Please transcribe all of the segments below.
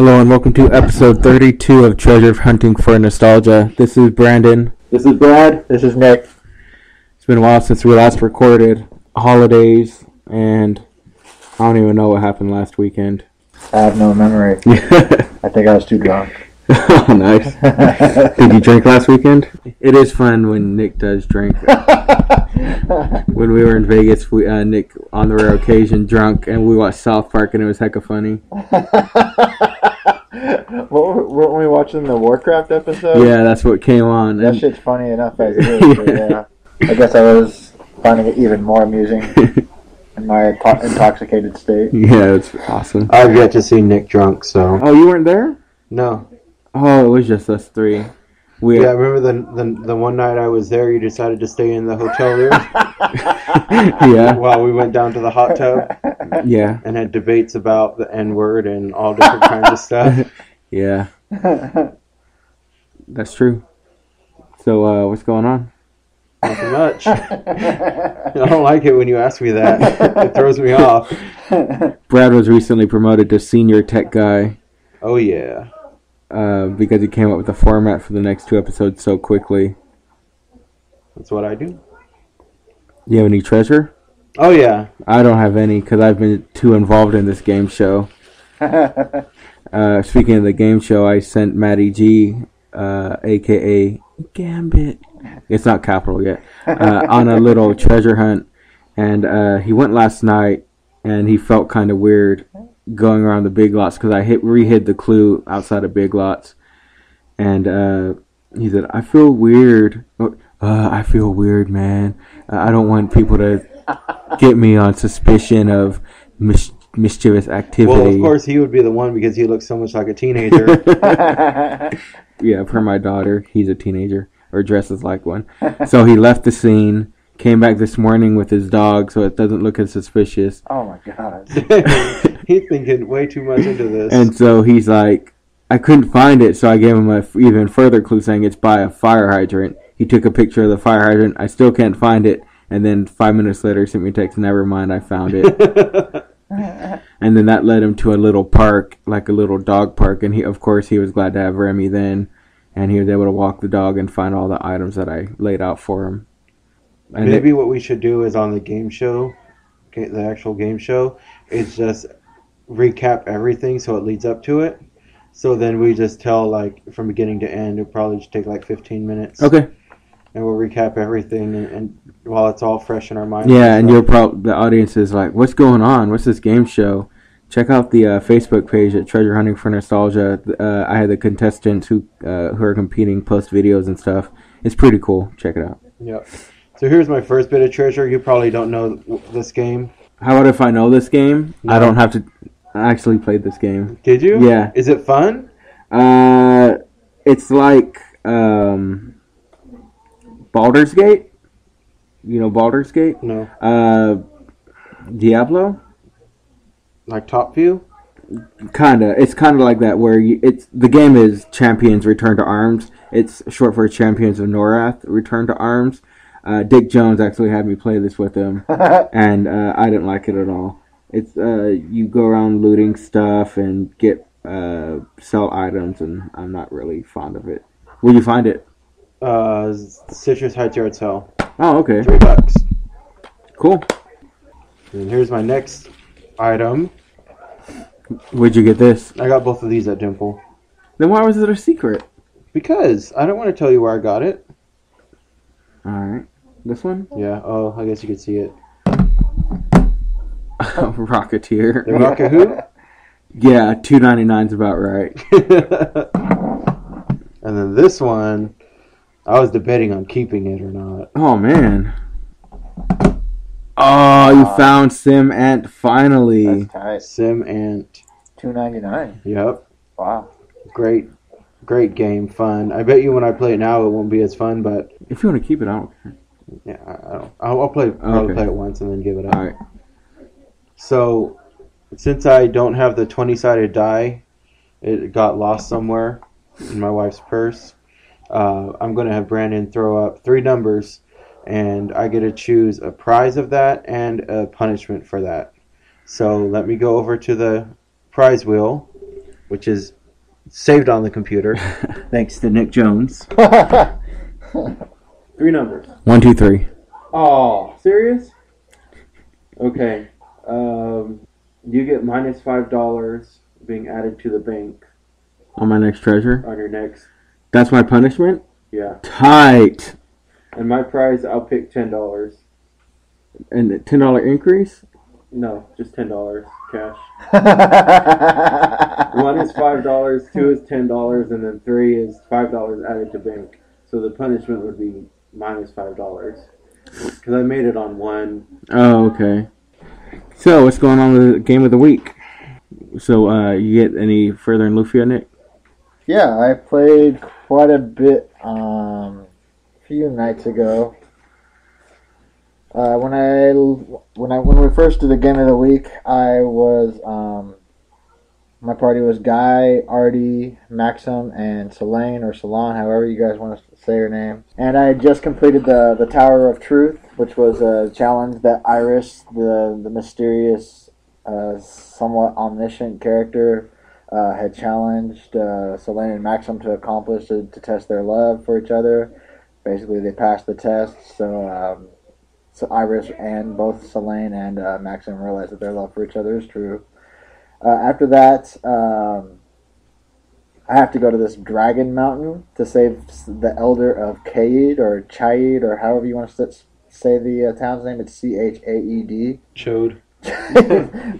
Hello and welcome to episode 32 of Treasure Hunting for Nostalgia. This is Brandon. This is Brad. This is Nick. It's been a while since we last recorded. Holidays, and I don't even know what happened last weekend. I have no memory. I think I was too drunk. oh, nice. Did you drink last weekend? It is fun when Nick does drink. when we were in Vegas, we uh, Nick on the rare occasion drunk, and we watched South Park, and it was hecka funny. what, were- weren't we watching the Warcraft episode? Yeah, that's what came on. That and- shit's funny enough as it is. but yeah. I guess I was finding it even more amusing in my to- intoxicated state. yeah, it's awesome. I've yet to see Nick drunk, so Oh, you weren't there? no. Oh, it was just us three. We Yeah, I remember the, the the one night I was there, you decided to stay in the hotel room yeah, while we went down to the hot tub yeah, and had debates about the N word and all different kinds of stuff. yeah. That's true. So, uh, what's going on? Nothing much. I don't like it when you ask me that. It throws me off. Brad was recently promoted to senior tech guy Oh yeah. Uh, because he came up with the format for the next two episodes so quickly. That's what I do. You have any treasure? Oh yeah. I don't have any because I've been too involved in this game show. Uh, speaking of the game show, I sent Matty G, uh, aka Gambit. It's not capital yet. Uh, on a little treasure hunt, and uh, he went last night, and he felt kind of weird going around the big lots because I hit re-hid the clue outside of big lots, and uh, he said, "I feel weird. Uh, I feel weird, man. I don't want people to get me on suspicion of mis- mischievous activity." Well, of course he would be the one because he looks so much like a teenager. Yeah, per my daughter, he's a teenager or dresses like one. so he left the scene, came back this morning with his dog, so it doesn't look as suspicious. oh my god. He's thinking way too much into this. And so he's like, I couldn't find it, so I gave him a f- even further clue saying it's by a fire hydrant. He took a picture of the fire hydrant. I still can't find it. And then five minutes later, he sent me a text. Never mind, I found it. and then that led him to a little park, like a little dog park. And he, of course, he was glad to have Remy then, and he was able to walk the dog and find all the items that I laid out for him. And it- Maybe what we should do is on the game show, okay, the actual game show, is just recap everything so it leads up to it. So then we just tell like from beginning to end. It'll probably just take like 15 minutes. okay, And we'll recap everything, and, and while it's all fresh in our mind. yeah, and you'll probably the audience is like, "What's going on? What's this game show?" Check out the uh, Facebook page at Treasure Hunting for Nostalgia. Uh, I had the contestants who uh, who are competing post videos and stuff. It's pretty cool. Check it out. Yep. So here's my first bit of treasure. You probably don't know this game. How about if I know this game? I don't have to. I actually played this game. Did you? Yeah. Is it fun? Uh, it's like um, Baldur's Gate. You know Baldur's Gate? No. Uh, Diablo. Like Top View? Kinda. It's kind of like that where you, it's the game is Champions Return to Arms. It's short for Champions of Norrath Return to Arms. Uh, Dick Jones actually had me play this with him, and uh, I didn't like it at all. It's uh, you go around looting stuff and get uh, sell items, and I'm not really fond of it. Where you find it? Uh, Citrus Heights Yard Sale. Oh, okay, Three bucks. cool. And here's my next item. Where'd you get this? I got both of these at Dimple. Then why was it a secret? Because I don't want to tell you where I got it. All right, this one, Yeah. Oh, I guess you could see it. Rocketeer. The Rocket Who? Yeah, two ninety nine's about right. and then this one, I was debating on keeping it or not. Oh man. Oh, you Wow. found Sim Ant finally. That's tight. Sim Ant. Two ninety nine. Yep. Wow. Great, great game. Fun. I bet you when I play it now, it won't be as fun, but If you want to keep it, I don't care. yeah, I, I don't. I'll, I'll play. Probably Okay. play it once and then give it up. All right. So, since I don't have the 20 sided die, it got lost somewhere in my wife's purse. Uh, I'm going to have Brandon throw up three numbers, and I get to choose a prize of that and a punishment for that. So, let me go over to the prize wheel which is saved on the computer, thanks to Nick Jones. Three numbers. One, two, three. Oh, serious? Okay. Um, you get minus five dollars being added to the bank On my next treasure. on your next. That's my punishment. Yeah. Tight. And my prize, I'll pick ten dollars. And the ten dollar increase. No, just ten dollars cash. One is five dollars, two is ten dollars, and then three is five dollars added to bank. So the punishment would be minus five dollars because I made it on one. Oh, okay. So what's going on with the game of the week? So uh, you get any further in Lufia, Nick? yeah, I played quite a bit um, a few nights ago. Uh, when I when I when we first did the game of the week, I was um, my party was Guy, Artie, Maxim, and Selene or Salon, however you guys want to say her name. And I had just completed the the Tower of Truth, which was a challenge that Iris, the the mysterious, uh, somewhat omniscient character, uh, had challenged uh, Selene and Maxim to accomplish to, to test their love for each other. Basically, they passed the test, so. Um, so Iris and both Selene and uh, Maxim realize that their love for each other is true. Uh, after that, um, I have to go to this dragon mountain to save the elder of Kaid or Chaid or however you want to say the uh, town's name. It's C H A E D. Chode.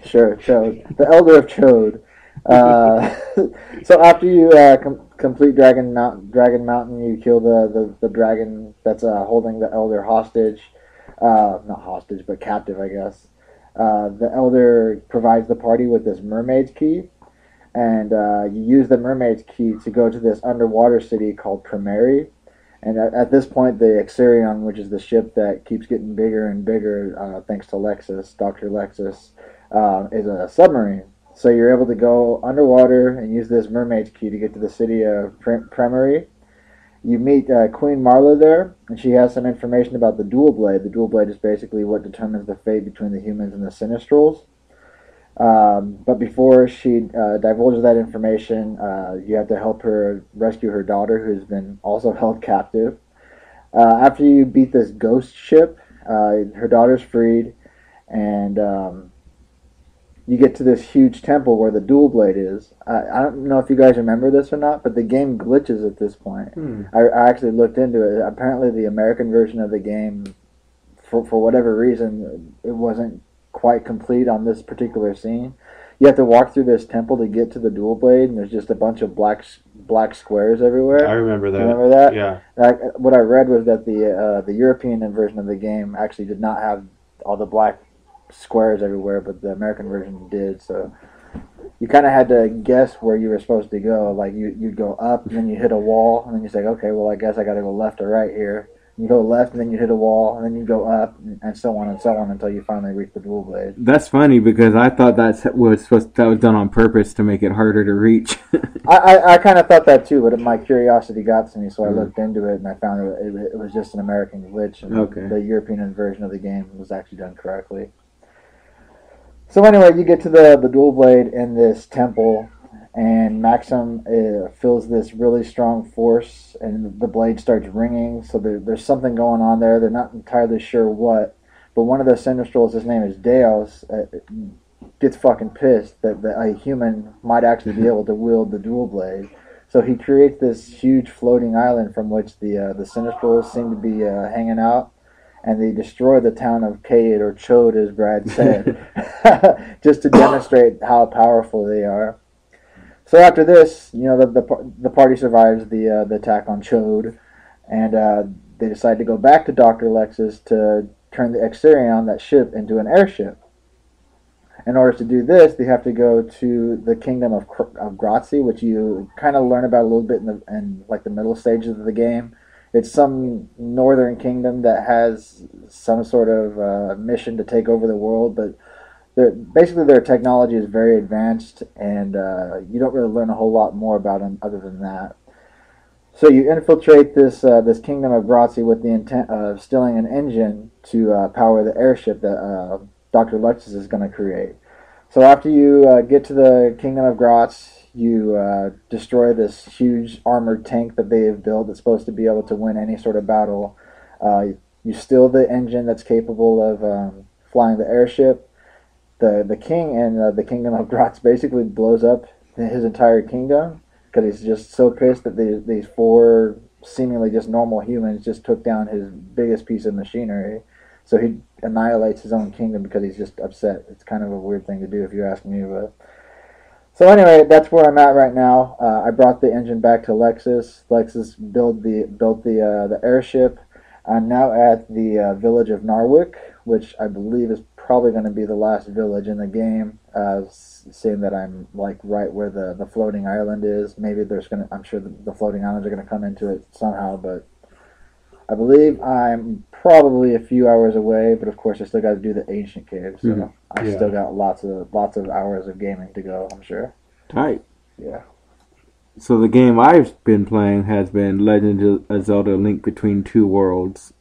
sure, Chode. The Elder of Chode. Uh, so after you uh, com- complete Dragon Mountain, Dragon Mountain, you kill the, the, the dragon that's uh, holding the Elder hostage. Uh, not hostage, but captive, I guess. Uh, the Elder provides the party with this mermaid's key, and uh, you use the mermaid's key to go to this underwater city called Primary. And at, at this point, the Excerion, which is the ship that keeps getting bigger and bigger uh, thanks to Lexis, Dr. Lexis, uh, is a submarine. So you're able to go underwater and use this mermaid's key to get to the city of Prim- Primary. You meet uh, Queen Marla there, and she has some information about the dual blade. The dual blade is basically what determines the fate between the humans and the Sinistrals. Um, but before she uh, divulges that information, uh, you have to help her rescue her daughter, who's been also held captive. Uh, after you beat this ghost ship, uh, her daughter's freed, and um, you get to this huge temple where the dual blade is. I, I don't know if you guys remember this or not, but the game glitches at this point. Hmm. I, I actually looked into it. Apparently, the American version of the game, for for whatever reason, it wasn't quite complete on this particular scene. You have to walk through this temple to get to the dual blade, and there's just a bunch of black black squares everywhere. I remember that. Remember that? Yeah. I, what I read was that the uh, the European version of the game actually did not have all the black squares everywhere, but the American version did. So you kind of had to guess where you were supposed to go. Like you you'd go up, and then you hit a wall, and then you say, okay, well I guess I got to go left or right here. You go left, and then you hit a wall, and then you go up, and so on and so on until you finally reach the dual blade. That's funny because I thought that's was supposed that was done on purpose to make it harder to reach. I, I, I kind of thought that too, but my curiosity got to me, so I Mhm. looked into it and I found it, it, it was just an American glitch. And Okay. The European version of the game was actually done correctly. So anyway, you get to the the dual blade in this temple, and Maxim uh, feels this really strong force, and the blade starts ringing. So there, there's something going on there. They're not entirely sure what, but one of the Sinistrals, his name is Daos, uh, gets fucking pissed that, that a human might actually be able to wield the dual blade. So he creates this huge floating island from which the uh, the Sinistrals seem to be uh, hanging out, and they destroy the town of Kaid or Chode, as Brad said, just to demonstrate how powerful they are. So after this, you know, the the, the party survives the uh, the attack on Chode, and uh, they decide to go back to Doctor Lexis to turn the Excerion, that ship, into an airship. In order to do this, they have to go to the kingdom of, of Grazi, which you kind of learn about a little bit in, the, in like the middle stages of the game. It's some northern kingdom that has some sort of uh, mission to take over the world, but they're, basically their technology is very advanced, and uh, you don't really learn a whole lot more about them other than that. So you infiltrate this uh, this kingdom of Grazi with the intent of stealing an engine to uh, power the airship that uh, Dr. Lexis is going to create. So after you uh, get to the kingdom of Graz, you uh, destroy this huge armored tank that they have built that's supposed to be able to win any sort of battle. You steal the engine that's capable of um, flying the airship. The the king and uh, the kingdom of Gratz basically blows up his entire kingdom because he's just so pissed that these these four seemingly just normal humans just took down his biggest piece of machinery. So he annihilates his own kingdom because he's just upset. It's kind of a weird thing to do if you ask me, but. So anyway, that's where I'm at right now. Uh, I brought the engine back to Lexis. Lexis built the built the uh, the airship. I'm now at the uh, village of Narvick, which I believe is probably going to be the last village in the game. Uh, seeing that I'm like right where the, the floating island is. Maybe there's gonna. I'm sure the, the floating islands are going to come into it somehow, but I believe I'm probably a few hours away. But of course, I still got to do the ancient cave, so Mhm. I Yeah. still got lots of lots of hours of gaming to go. I'm sure. Tight. Yeah. So the game I've been playing has been Legend of Zelda: Link Between Two Worlds.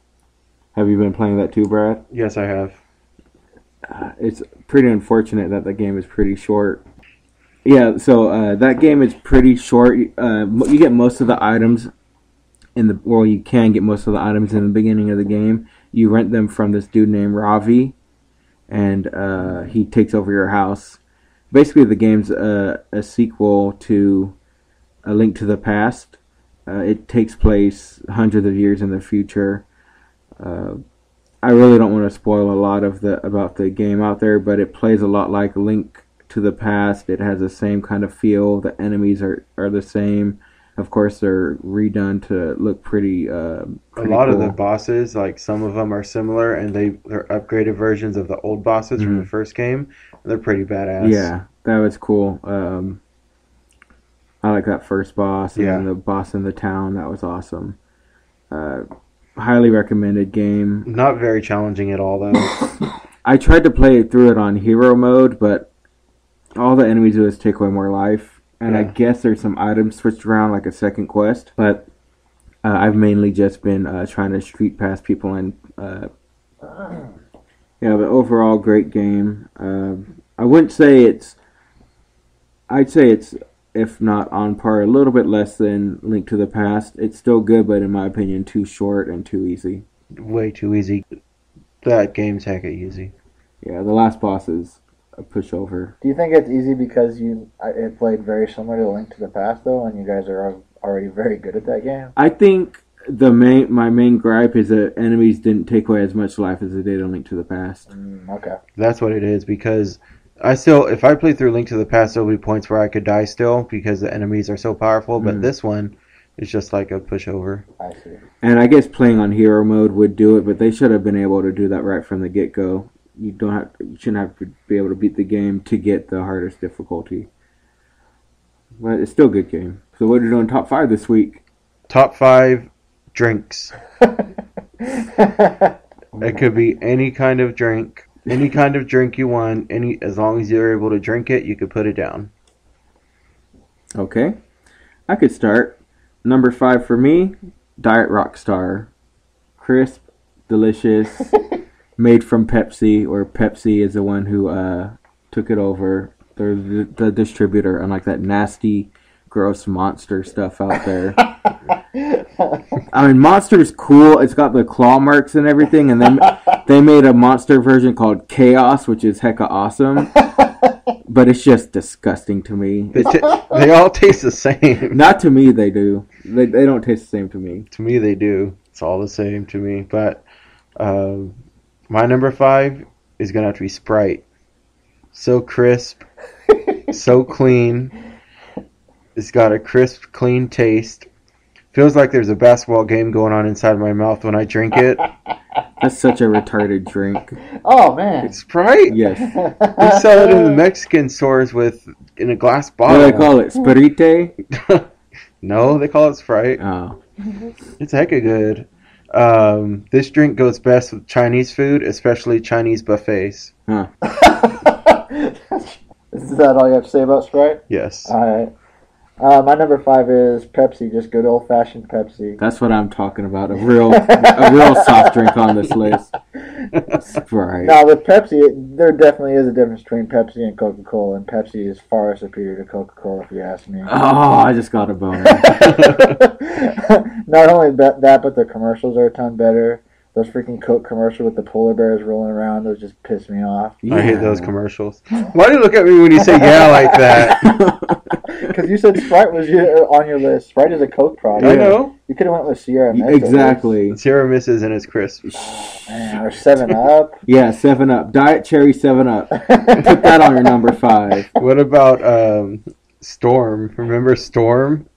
Have you been playing that too, Brad? Yes, I have. Uh, it's pretty unfortunate that the game is pretty short. Yeah, so uh, that game is pretty short. Uh, you get most of the items in the well, you can get most of the items in the beginning of the game. You rent them from this dude named Ravi, and uh, he takes over your house. Basically, the game's a, a sequel to A Link to the Past. Uh, it takes place hundreds of years in the future. I really don't want to spoil a lot of the about the game out there, but it plays a lot like Link to the Past. It has the same kind of feel. The enemies are, are the same. Of course, they're redone to look pretty. Uh, A pretty lot of the bosses, like some of them, are similar, and they they're upgraded versions of the old bosses from Mhm. the first game. They're pretty badass. Yeah, that was cool. Um, I like that first boss and then Yeah. the boss in the town. That was awesome. Uh, highly recommended game. Not very challenging at all, though. I tried to play through it on hero mode, but all the enemies do is take away more life. And I guess there's some items switched around, like a second quest. But uh, I've mainly just been uh, trying to street pass people and. Uh, yeah, but overall, great game. Um I wouldn't say it's. I'd say it's, if not on par, a little bit less than Link to the Past. It's still good, but in my opinion, too short and too easy. Way too easy. That game's hecka easy. Yeah, the last boss is a pushover. Do you think it's easy because you it played very similar to Link to the Past though, and you guys are already very good at that game? I think the main my main gripe is that enemies didn't take away as much life as they did in Link to the Past. Mm, okay. That's what it is because I still, if I play through Link to the Past, there'll be points where I could die still because the enemies are so powerful. But Mhm. this one is just like a pushover. I see. And I guess playing on hero mode would do it, but they should have been able to do that right from the get go. You don't have you shouldn't have to be able to beat the game to get the hardest difficulty. But it's still a good game. So what are you doing top five this week? Top five drinks. It could be any kind of drink, any kind of drink you want. Any as long as you're able to drink it, you could put it down. Okay. I could start. Number five for me, Diet Rockstar. Crisp, delicious, made from Pepsi, or Pepsi is the one who uh, took it over. They're the, the distributor, unlike that nasty, gross monster stuff out there. I mean, Monster's cool. It's got the claw marks and everything, and then they made a monster version called Chaos, which is hecka awesome. But it's just disgusting to me. They, ta they all taste the same. Not to me, they do. They, they don't taste the same to me. To me, they do. It's all the same to me. But um, my number five is gonna have to be Sprite. So crisp, so clean. It's got a crisp, clean taste. Feels like there's a basketball game going on inside my mouth when I drink it. That's such a retarded drink. oh man. It's Sprite. Yes. They sell it in the Mexican stores with in a glass bottle. What do they call it? Sprite? no, they call it Sprite. Oh. It's hecka good. Um, this drink goes best with Chinese food, especially Chinese buffets. Huh. Is that all you have to say about Sprite? Yes. All right. Uh, my number five is Pepsi, just good old fashioned Pepsi. That's what I'm talking about. A real, a real soft drink on this list. Sprite. Now with Pepsi, it, there definitely is a difference between Pepsi and Coca Cola, and Pepsi is far superior to Coca Cola, if you ask me. Oh, I just got a boner. Not only that, that, but the commercials are a ton better. Those freaking Coke commercials with the polar bears rolling around, those just piss me off. I hate those commercials. Why do you look at me when you say yeah like that? Because you said Sprite was your, on your list. Sprite is a Coke product. I know. You could have went with Sierra Mist. exactly. Sierra misses and it's crisp. Man, or Seven Up. Yeah, Seven Up, Diet Cherry Seven Up. Put that on your number five. What about um, Storm? Remember Storm?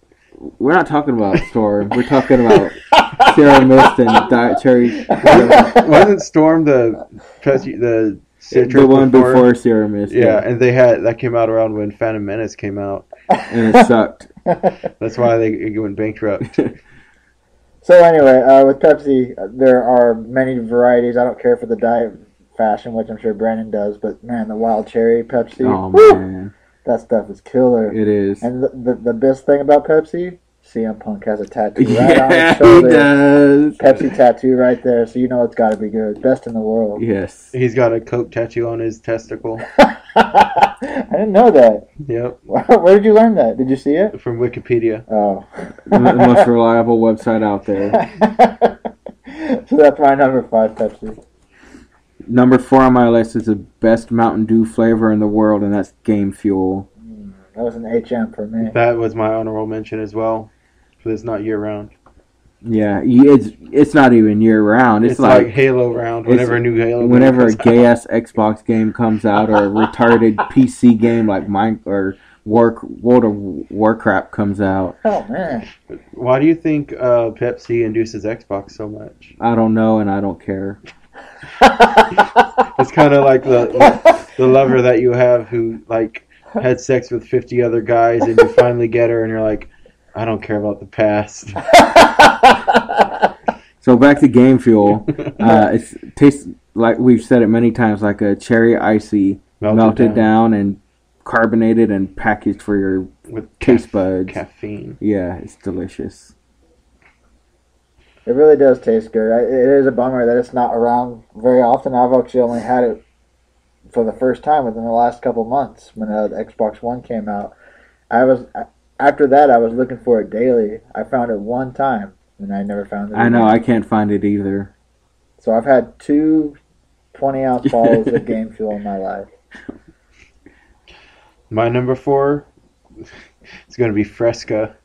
We're not talking about Storm. We're talking about Sierra Mist and Diet Cherry. Wasn't Storm the the citrus the one before Sierra Mist. Yeah, and they had that came out around when Phantom Menace came out. and it sucked. That's why they went bankrupt. So anyway, uh, with Pepsi, uh, there are many varieties. I don't care for the diet fashion, which I'm sure Brandon does, but man, the wild cherry Pepsi, Oh woo, man, that stuff is killer. it is. And the, the the best thing about Pepsi, CM Punk has a tattoo right on Yeah, his he shoulder. does. Pepsi tattoo right there, so you know it's got to be good. Best in the world. Yes. He's got a Coke tattoo on his testicle. I didn't know that. Yep, Where did you learn that? Did you see it? from Wikipedia. Oh. the most reliable website out there. so that's my number five Pepsi. Number four on my list is the best Mountain Dew flavor in the world, and that's Game Fuel. That was an HM for me. That was my honorable mention as well. Because it's not year round. Yeah, it's it's not even year round. It's, It's, like, like, Halo round. Whenever a new Halo. game whenever a comes out. gay ass Xbox game comes out or a retarded PC game like mine or War World of Warcraft comes out. Oh man. Why do you think uh, Pepsi induces Xbox so much? I don't know, and I don't care. It's kind of like the the lover that you have who like had sex with 50 other guys and you finally get her and you're like I don't care about the past. So back to Game Fuel. Uh, it's tastes like we've said it many times, like a cherry icy melted, down. and carbonated and packaged for your with taste caf- buds. caffeine. Yeah, it's delicious. It really does taste good. I, it is a bummer that it's not around very often. I've actually only had it for the first time within the last couple months when uh, the Xbox One came out. I was after that I was looking for it daily. I found it one time and I never found it. I know. I can't find it either. So I've had two 20 ounce bottles of Game Fuel in my life. My number 4 is going to be Fresca.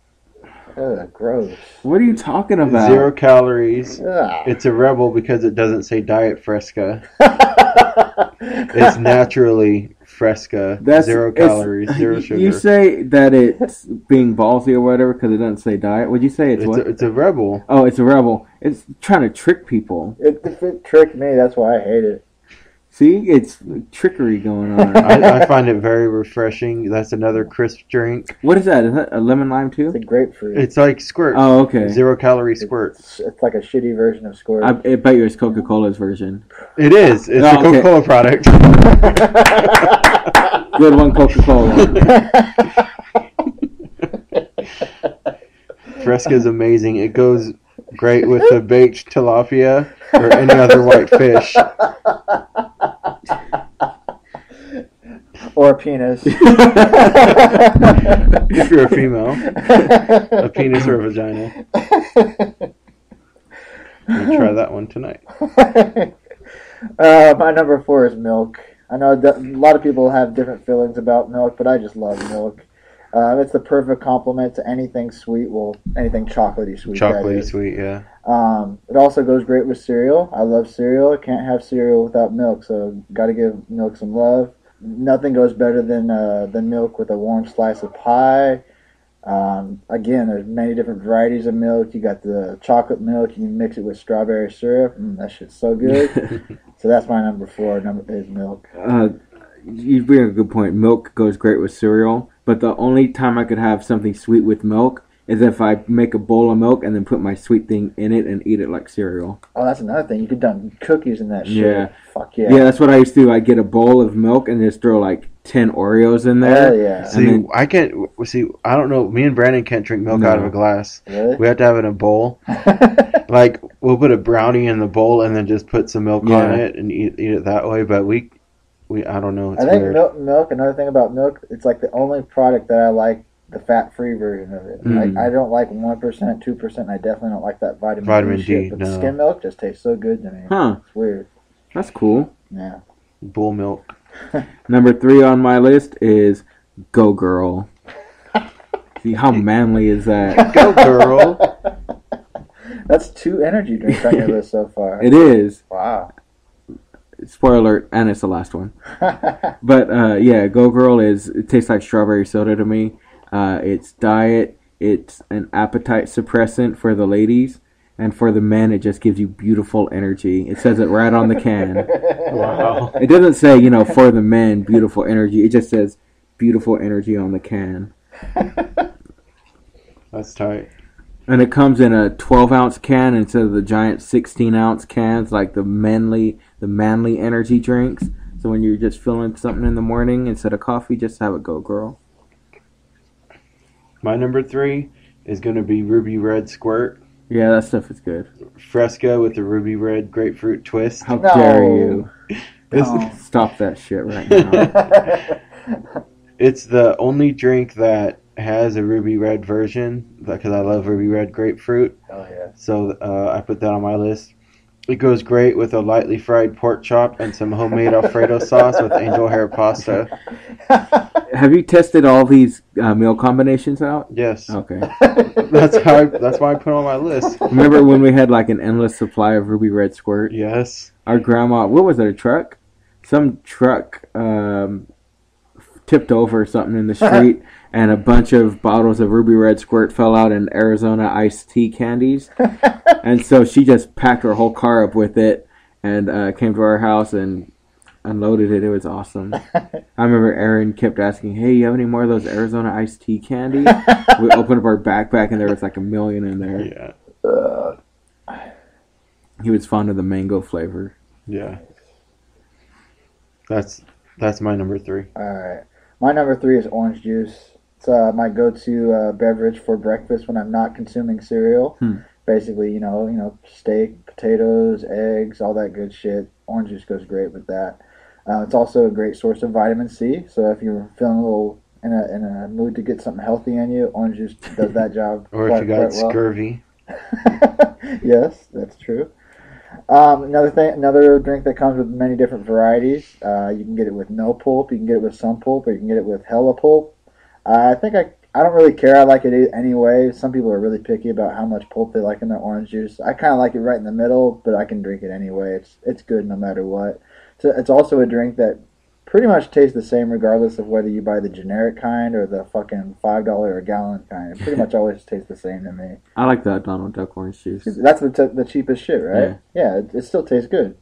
Ugh, gross. What are you talking about? Zero calories. Ugh. It's a rebel because it doesn't say diet Fresca. It's naturally Fresca. That's zero calories, zero you- sugar. You say that it's being ballsy or whatever because it doesn't say diet. Would you say it's, it's, what? a, it's a rebel. oh, it's a rebel. It's trying to trick people. It, if it tricked me, that's why I hate it. See, it's trickery going on. I, I find it very refreshing. That's another crisp drink. what is that? Is that a lemon lime too? It's a grapefruit. It's like squirt. Oh, okay. Zero calorie squirt. It's, it's like a shitty version of Squirt. I, I bet you it's Coca Cola's version. It is. It's Oh, a. Coca Cola product. Good one, Coca Cola. Fresca is amazing. It goes great with the baked tilapia or any other white fish. or a penis. If you're a female, a penis or a vagina. We'll try that one tonight. uh, my number four is milk. I know that a lot of people have different feelings about milk, but I just love milk. Uh, it's the perfect complement to anything sweet, well, anything chocolatey sweet. Chocolatey sweet, yeah. Um, it also goes great with cereal. I love cereal. I can't have cereal without milk, so got to give milk some love. Nothing goes better than uh, than milk with a warm slice of pie. Um, again, there's many different varieties of milk. You got the chocolate milk. You mix it with strawberry syrup. Mm, that shit's so good. so that's my number four. Number is milk. uh, you bring a good point. Milk goes great with cereal, but the only time I could have something sweet with milk is if I make a bowl of milk and then put my sweet thing in it and eat it like cereal. Oh, that's another thing. You could done cookies in that shit. Yeah. Fuck Yeah. yeah. that's what I used to do. I get a bowl of milk and just throw like ten Oreos in Hell there. yeah. See, then- I can't. See, I don't know. Me and Brandon can't drink milk out of a glass. Really? We have to have it in a bowl. Like we'll put a brownie in the bowl and then just put some milk Yeah. on it and eat, eat it that way. But we, we, I don't know. It's I think weird. milk, milk. Another thing about milk, it's like the only product that I like the fat-free version of it. Mm. Like I don't like one percent, two percent. I definitely don't like that vitamin, Vitamin D, shit. But no. skim milk just tastes so good to me. Huh. It's weird. That's cool. Yeah. Bull milk. Number three on my list is Go Girl. See how manly is that? Go girl. That's two energy drinks on your list so far. It is. Wow. Spoiler alert, and it's the last one. But uh, yeah, Go Girl is it tastes like strawberry soda to me. Uh, it's diet. It's an appetite suppressant for the ladies, and for the men, it just gives you beautiful energy. It says it right on the can. Wow. It doesn't say you know for the men beautiful energy. It just says beautiful energy on the can, That's tight. and it comes in a 12 ounce can instead of the giant 16 ounce cans like the manly the manly energy drinks. So when you're just feeling something in the morning instead of coffee, just have it Go Girl. My number three is going to be Ruby Red Squirt. Yeah, that stuff is good. Fresca with the Ruby Red Grapefruit Twist. How No. dare you? This- No. Stop that shit right now. It's the only drink that has a Ruby Red version because I love Ruby Red Grapefruit. oh yeah. So uh, I put that on my list. It goes great with a lightly fried pork chop and some homemade Alfredo sauce with angel hair pasta. Have you tested all these uh, meal combinations out? Yes, Okay. that's how. I, that's why I put it on my list. Remember when we had like an endless supply of Ruby Red Squirt? Yes. Our grandma, what was it, a truck? Some truck um, tipped over or something in the street, and a bunch of bottles of Ruby Red Squirt fell out in Arizona iced tea candies. and so she just packed her whole car up with it and uh, came to our house and unloaded it. It was awesome. I remember Aaron kept asking, "Hey, you have any more of those Arizona iced tea candy?" we opened up our backpack and there was like a million in there. Yeah. Uh, He was fond of the mango flavor. Yeah. That's that's my number three. All right. My number three is orange juice. It's uh, my go-to uh, beverage for breakfast when I'm not consuming cereal. Hmm. Basically, you know, you know, steak, potatoes, eggs, all that good shit. Orange juice goes great with that. Uh, it's also a great source of vitamin C. So if you're feeling a little in a in a mood to get something healthy in you, orange juice does that job. Or if you got quite well. scurvy. yes, that's true. Um, another thing, another drink that comes with many different varieties. Uh, you can get it with no pulp. You can get it with some pulp, or you can get it with hella pulp. Uh, I think I, I don't really care. I like it anyway. Some people are really picky about how much pulp they like in their orange juice. I kind of like it right in the middle, but I can drink it anyway. It's it's good no matter what. So it's also a drink that pretty much tastes the same regardless of whether you buy the generic kind or the fucking five dollar a gallon kind. It pretty much always tastes the same to me. I like the Donald Duck orange juice. That's the, t- the cheapest shit, right? Yeah, it, it still tastes good.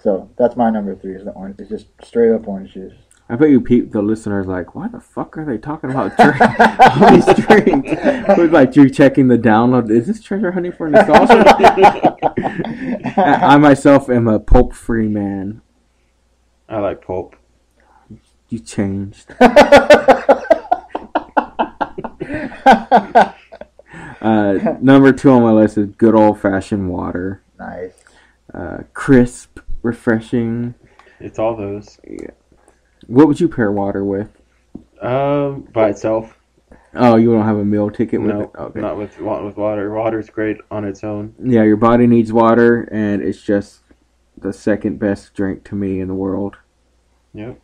So that's my number three is the orange. It's just straight up orange juice. I bet you peep the listeners like, why the fuck are they talking about drink, all these drinks? It's like you're checking the download. Is this treasure hunting for nostalgia? I I myself am a pulp free man. I like pulp. You changed. Uh, number two on my list is good old fashioned water. nice. Uh, crisp, refreshing. It's all those. What would you pair water with? Um, by itself. Oh, you don't have a meal ticket with No, it? Okay. not with wa- with water. Water's great on its own. Yeah, your body needs water, and it's just the second best drink to me in the world. Yep.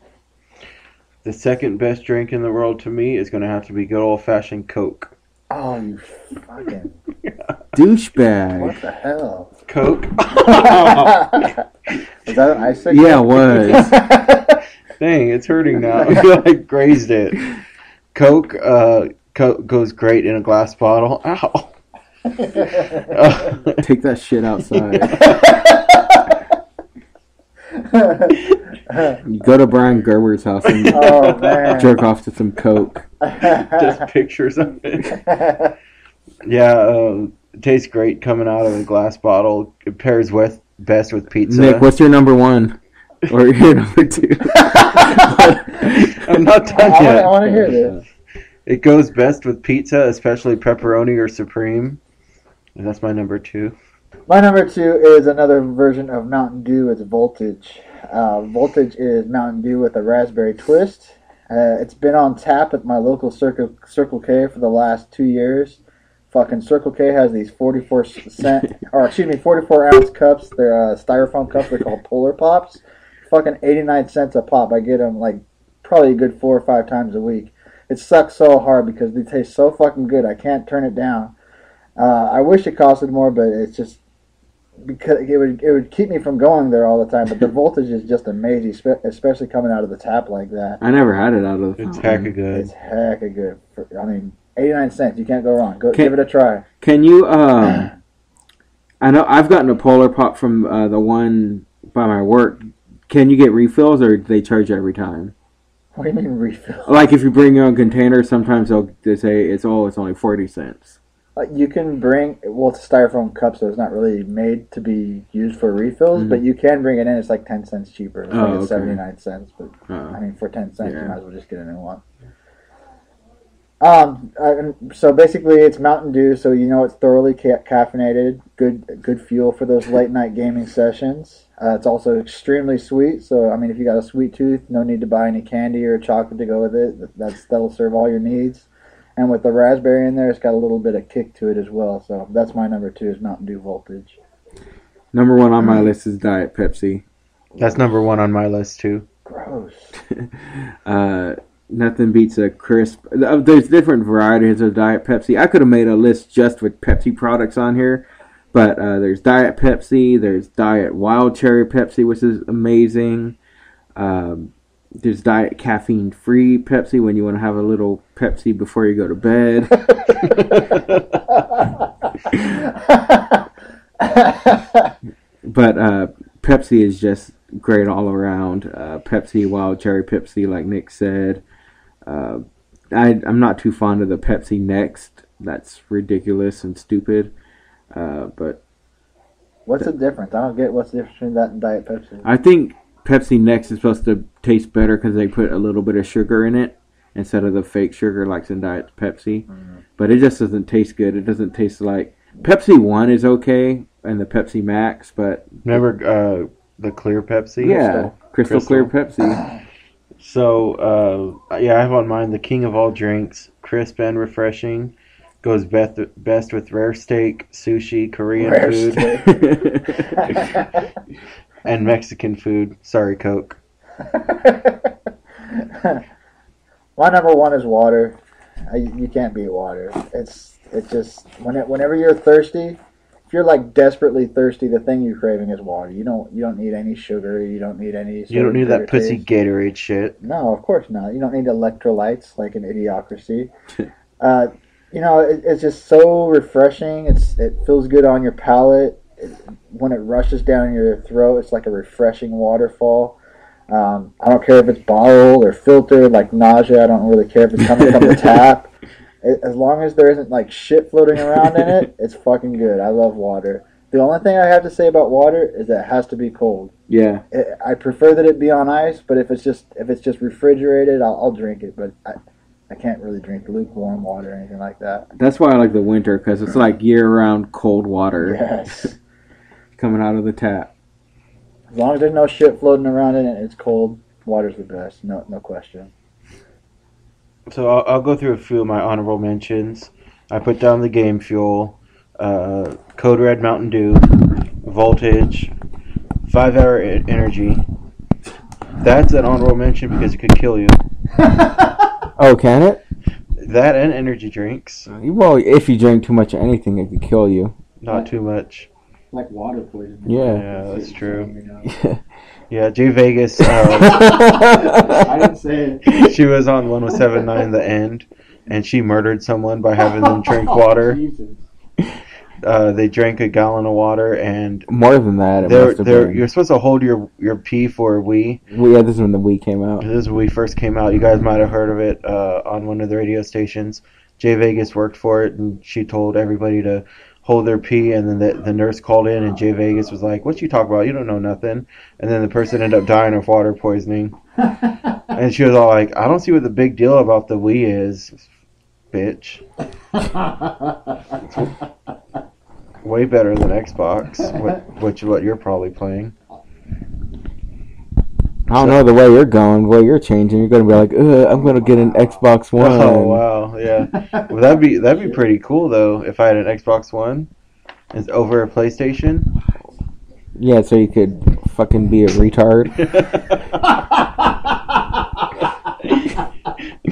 The second best drink in the world to me is going to have to be good old fashioned Coke. Oh, you fucking Douchebag. what the hell? Coke. Is that an ice Yeah, it was. Dang, it's hurting now. I like grazed it. Coke, uh, Coke goes great in a glass bottle. Ow. Take that shit outside. You go to Brian Gerber's house and oh jerk off to some coke. Just pictures of it. Yeah, uh, it tastes great coming out of a glass bottle. It pairs with best with pizza. Nick, what's your number one? Or your number two? I'm not done I yet. want to hear this. It goes best with pizza, especially pepperoni or supreme. And that's my number two. My number two is another version of Mountain Dew. It's Voltage. Uh, Voltage is Mountain Dew with a raspberry twist. Uh, it's been on tap at my local Circle Circle K for the last two years. Fucking Circle K has these 44 cent, or excuse me, 44 ounce cups. They're uh, styrofoam cups. They're called Polar Pops. Fucking 89 cents a pop. I get them like probably a good four or five times a week. It sucks so hard because they taste so fucking good. I can't turn it down. Uh, I wish it costed more, but it's just because it would it would keep me from going there all the time. But the voltage is just amazing, especially coming out of the tap like that. I never had it out of the It's fountain. hecka good. It's hecka good. For, I mean, eighty nine cents. You can't go wrong. Go Can- give it a try. Can you? Um, I know I've gotten a polar pop from uh, the one by my work. Can you get refills, or do they charge you every time? What do you mean refill? Like if you bring your own container, sometimes they'll they say it's oh it's only forty cents. Uh, you can bring well, it's a styrofoam cup, so it's not really made to be used for refills. Mhm. But you can bring it in. It's like ten cents cheaper. It's Oh, like okay. seventy nine cents. But I Uh, mean, for ten cents, Yeah. you might as well just get a new one. Um. uh, so basically, it's Mountain Dew, so you know it's thoroughly ca- caffeinated. Good, good fuel for those late night gaming sessions. Uh, it's also extremely sweet. So I mean, if you got a sweet tooth, no need to buy any candy or chocolate to go with it. That's that'll serve all your needs. And with the raspberry in there, it's got a little bit of kick to it as well. So that's my number two is Mountain Dew Voltage. number one on my list is Diet Pepsi. That's number one on my list too. Gross. uh, nothing beats a crisp. uh, There's different varieties of Diet Pepsi. I could have made a list just with Pepsi products on here, but uh, there's Diet Pepsi. There's Diet Wild Cherry Pepsi, which is amazing. Um, there's Diet Caffeine Free Pepsi when you want to have a little Pepsi before you go to bed. but uh, Pepsi is just great all around. Uh, Pepsi, Wild Cherry Pepsi, like Nick said. Uh, I, I'm not too fond of the Pepsi Next. That's ridiculous and stupid. Uh, but what's the difference? I don't get what's the difference between that and Diet Pepsi. I think Pepsi Next is supposed to taste better because they put a little bit of sugar in it instead of the fake sugar like in Diet Pepsi. But it just doesn't taste good. It doesn't taste like Pepsi One is okay and the Pepsi Max, but Remember uh, the clear Pepsi? yeah, crystal, Crystal. clear Pepsi. So uh, yeah, I have on mine the king of all drinks, crisp and refreshing. Goes best best with rare steak, sushi, Korean Rare food, and Mexican food. Sorry, Coke. My number one is water. I, you can't beat water. It's it just when it, whenever you're thirsty, if you're like desperately thirsty, the thing you're craving is water. You don't you don't need any sugar. You don't need any. You don't need that pussy taste. Gatorade shit. No, of course not. You don't need electrolytes like an idiocracy. uh, you know, it, it's just so refreshing. It's it feels good on your palate. It, when it rushes down your throat, it's like a refreshing waterfall. Um, I don't care if it's bottled or filtered, like nausea. I don't really care if it's coming from the tap. It, as long as there isn't like shit floating around in it, it's fucking good. I love water. The only thing I have to say about water is that it has to be cold. yeah, I- I prefer that it be on ice, but if it's just if it's just refrigerated, I'll, I'll drink it. But I, I can't really drink lukewarm water or anything like that. that's why I like the winter because it's like year-round cold water Yes, coming out of the tap. as long as there's no shit floating around in it, it's cold. Water's the best, no no question. So I'll, I'll go through a few of my honorable mentions. I put down the Game Fuel, uh, Code Red Mountain Dew, Voltage, Five Hour E- Energy. That's an honorable mention because it could kill you. Oh, can it? That and energy drinks, Well, if you drink too much of anything, it could kill you. not too much. like water poisoning. Yeah. Yeah, that's true. Yeah, Jay Vegas. Uh, I didn't say it. she was on 1079 The End, and she murdered someone by having them drink water. Jesus. Uh, they drank a gallon of water, and More than that, it they're, must have they're, been. you're supposed to hold your, your pee for a Wii. Well, yeah, this is when the Wii came out. This is when Wii first came out. You guys might have heard of it uh, on one of the radio stations. Jay Vegas worked for it, and she told everybody to hold their pee, and then the, the nurse called in, and Jay Vegas was like, "What you talk about? You don't know nothing." And then the person ended up dying of water poisoning, and she was all like, "I don't see what the big deal about the Wii is, bitch. Way better than Xbox, wh- which is what you're probably playing." I don't know the way you're going, the way you're changing. You're gonna be like, Ugh, I'm gonna get an Xbox One. Oh wow, yeah. Well, that'd be that'd be pretty cool though if I had an Xbox One, it's over a PlayStation. Yeah, so you could fucking be a retard.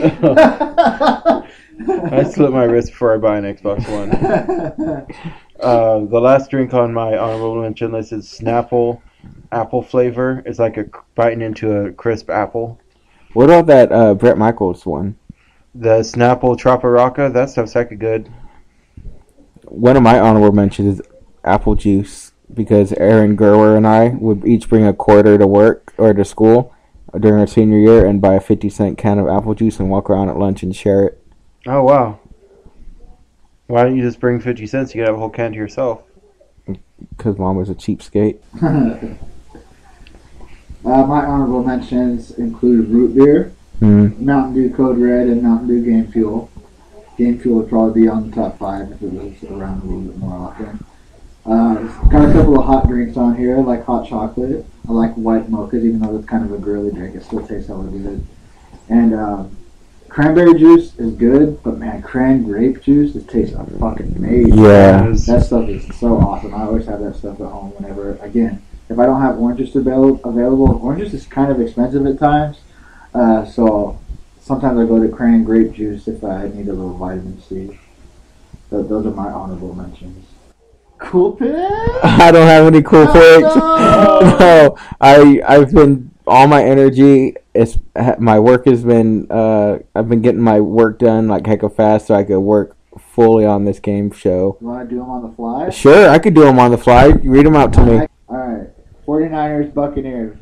I slit my wrist before I buy an Xbox One. Uh, the last drink on my honorable mention list is Snapple apple flavor. It's like a biting into a crisp apple. What about that uh, Bret Michaels one? The Snapple Trop-a-Rocka, that stuff's heck good. One of my honorable mentions is apple juice because Aaron Gerwer and I would each bring a quarter to work or to school during our senior year and buy a 50 cent can of apple juice and walk around at lunch and share it. Oh wow. Why don't you just bring fifty cents? You could have a whole can to yourself. Because mom was a cheapskate. uh, my honorable mentions include root beer, Mm. Mountain Dew Code Red, and Mountain Dew Game Fuel. Game Fuel would probably be on the top five if it was around a little bit more often. Uh, got a couple of hot drinks on here, like hot chocolate. I like white mochas, even though it's kind of a girly drink. It still tastes hella good. And um, cranberry juice is good, but man, cran grape juice, it tastes fucking amazing. Yeah. That stuff is so awesome. I always have that stuff at home whenever, again, if I don't have oranges avail- available, oranges is kind of expensive at times. Uh, so sometimes I go to cran grape juice if I need a little vitamin C. Th- those are my honorable mentions. Cool pick? I don't have any cool Oh, picks. no. no, I I've been all my energy. It's my work has been. Uh, I've been getting my work done like heck of fast, so I could work fully on this game show. You want to do them on the fly? Sure, I could do them on the fly. Read them out to me. Alright. 49ers, Buccaneers.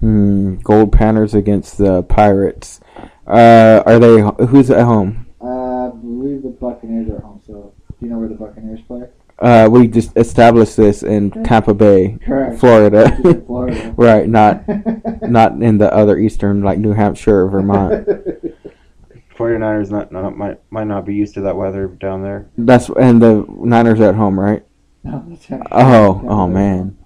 Hmm, Gold Panthers against the Pirates. Uh, are they? Who's at home? Uh, I believe the Buccaneers are home, so do you know where the Buccaneers play? Uh, we just established this in Tampa Bay, Correct. Florida. Florida. right, not not in the other eastern like New Hampshire or Vermont. 49ers not, not might might not be used to that weather down there. That's and the Niners are at home, right? No, that's right. Oh, oh man.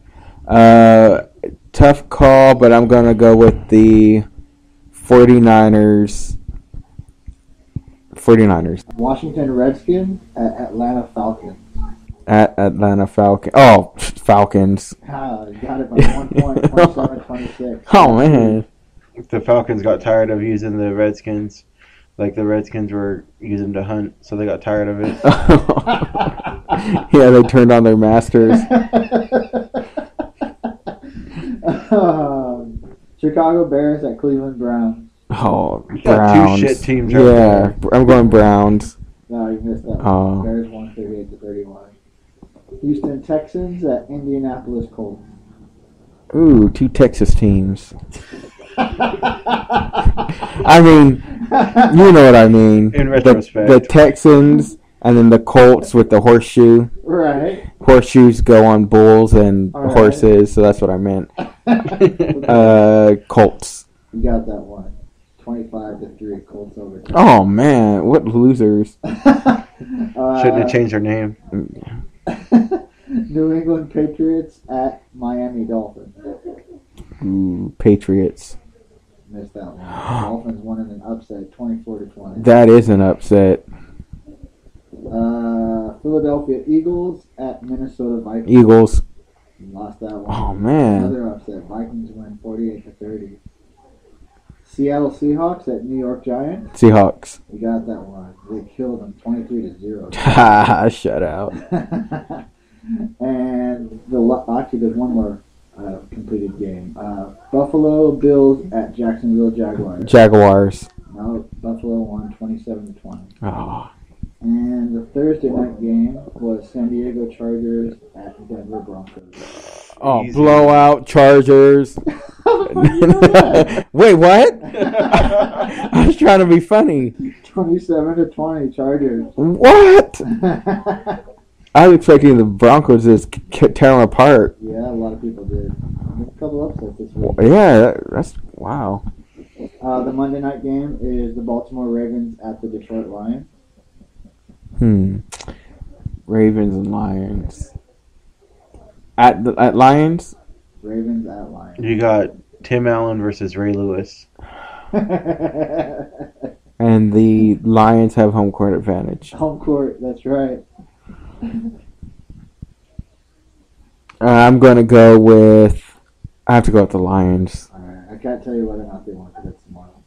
Uh, tough call, but I'm gonna go with the 49ers. 49ers Washington Redskins at Atlanta Falcons. at Atlanta Falcons. Oh, Falcons. Ah, you got it by one point, 27 26. Oh man. The Falcons got tired of using the Redskins, like the Redskins were using to hunt, so they got tired of it. yeah, they turned on their masters. um, Chicago Bears at Cleveland Browns. Oh, You got two shit teams right yeah, I'm going Browns. No, you missed that. one. Oh. Bears won 38 to 31. Houston Texans at Indianapolis Colts. Ooh, two Texas teams. I I mean, you know what I mean. In The, retrospect. the Texans and then the Colts with the horseshoe. right. Horseshoes go on bulls and All right. horses, so that's what I meant. Uh, Colts. you got that one. 25 to 3 Colts over. Oh man, what losers! uh, Shouldn't have changed their name. New England Patriots at Miami Dolphins. Ooh, Patriots. Missed that one. Dolphins won in an upset, 24 to 20. That is an upset. Uh, Philadelphia Eagles at Minnesota Vikings. Eagles. Lost that one. Oh man. Another upset. Vikings win 48 to 30. Seattle Seahawks at New York Giants. Seahawks. We got that one. They killed them 23 to 0. Ha! Shut out. and the actually there's one more uh, completed game. Uh, Buffalo Bills at Jacksonville Jaguars. Jaguars. no, Buffalo won 27 to 20. Oh. And the Thursday night game was San Diego Chargers at Denver Broncos. Oh, Easy. blowout Chargers. Wait, what? I was trying to be funny. 27 to 20 Chargers. What? I was expecting the Broncos to just tear them apart. yeah, a lot of people did. There's a couple upsets this week. Yeah, that, that's wow. Uh, the Monday night game is the Baltimore Ravens at the Detroit Lions. Hmm. Ravens and Lions. At the at Lions. Ravens at Lions. You got Tim Allen versus Ray Lewis. And the Lions have home court advantage. Home court, that's right. Uh, I'm gonna go with. I have to go with the Lions. Alright, I can't tell you whether or not they want to it's tomorrow.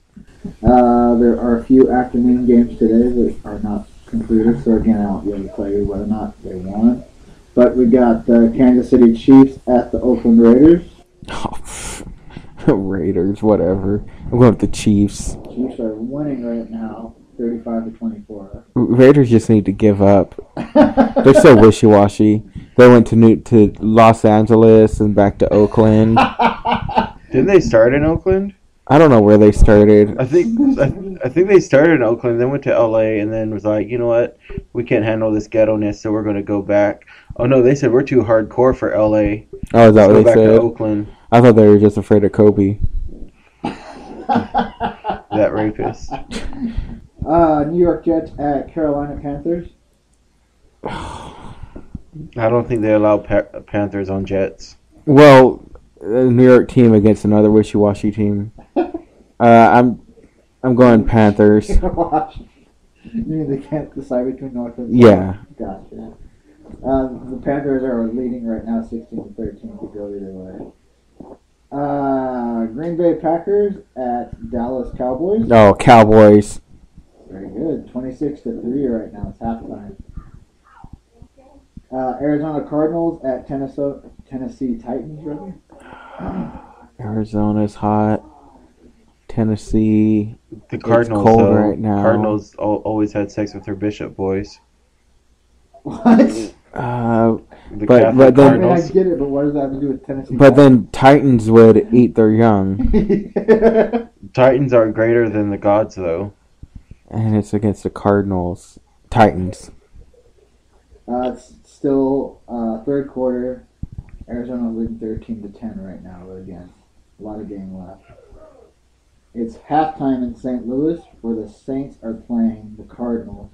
Uh, there are a few afternoon games today that are not concluded, so again, I won't be able to tell you whether or not they won. But we got the Kansas City Chiefs at the Oakland Raiders. Oh, Raiders, whatever. I'm going with the Chiefs. Chiefs are winning right now, 35 to 24. Raiders just need to give up. They're so wishy washy. They went to New to Los Angeles and back to Oakland. Didn't they start in Oakland? I don't know where they started. I think I, I think they started in Oakland, then went to LA, and then was like, you know what, we can't handle this ghetto ness, so we're going to go back. Oh no, they said we're too hardcore for LA. Oh, is that Let's go they back to? Oakland. I thought they were just afraid of Kobe. That rapist. Uh, New York Jets at Carolina Panthers. I don't think they allow pa- Panthers on Jets. Well, a New York team against another wishy washy team. Uh, I'm I'm going Panthers. You mean they can't decide between North and South? Yeah. Gotcha. Um, the Panthers are leading right now, 16 to 13. Could go either way. Uh, Green Bay Packers at Dallas Cowboys. Oh, Cowboys. Very good. 26 to 3 right now. It's halftime. Uh, Arizona Cardinals at Tennessee, Tennessee Titans, rather. Arizona's hot. Tennessee. The Cardinals, cold though, right now. Cardinals always had sex with their bishop boys. What? Uh, The But- Catholic but then- I mean, I get it, but what does that have to do with Tennessee? but then Titans would eat their young, then. Titans are greater than the gods, though. and it's against the Cardinals. Titans. Uh, it's still uh, third quarter. Arizona leading 13 to 10 right now, but again, a lot of game left. It's halftime in St. Louis where the Saints are playing the Cardinals.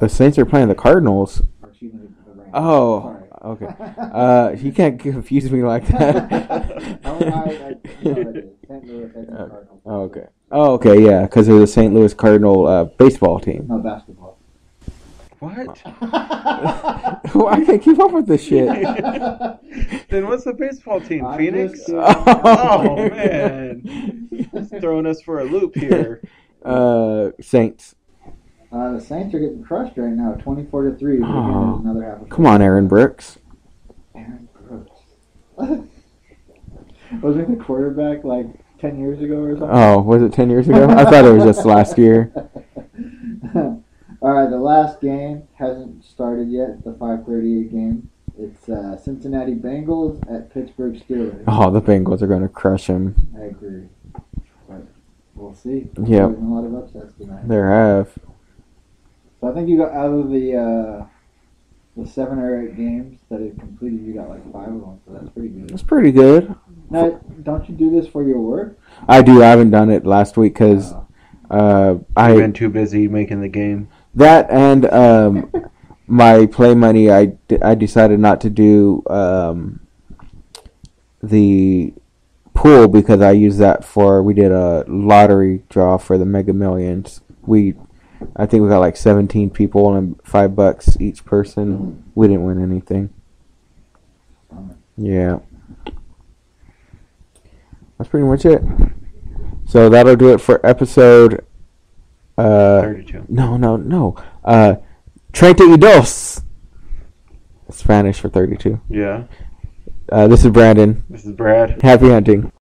The Saints are playing the Cardinals. Or excuse me, the Rams. Oh, Sorry. okay. Uh, you can't confuse me like that. Oh, okay. Oh, okay, yeah, because they're the St. Louis Cardinal uh, baseball team. No basketball. What? well, I can't keep up with this shit. then what's the baseball team? I'm Phoenix? just kidding. Oh, man. Just throwing us for a loop here. Uh, Saints. Uh, the Saints are getting crushed right now, 24 to 3. Oh. another half of Come on, Aaron Brooks. Aaron Brooks. Wasn't he the quarterback like 10 years ago or something? Oh, was it 10 years ago? I thought it was just last year. All right, the last game hasn't started yet. The 5:38 game. It's uh, Cincinnati Bengals at Pittsburgh Steelers. Oh, the Bengals are going to crush him. I agree, but we'll see. Yeah, There's a lot of upsets tonight. There have. So I think you got out of the uh, the seven or eight games that have completed, you got like five of them. So that's pretty good. It's pretty good. Now, don't you do this for your work? I do. I haven't done it last week because Uh, uh, I've I been too busy making the game. That and um, my play money. I, d- I decided not to do um, the pool because I used that for we did a lottery draw for the Mega Millions. We I think we got like 17 people and five bucks each person. We didn't win anything. Yeah. That's pretty much it. So that'll do it for episode. Uh, 32. no, no, no. Uh, Treinta y dos. Spanish for 32. Yeah. Uh, this is Brandon. This is Brad. Happy hunting.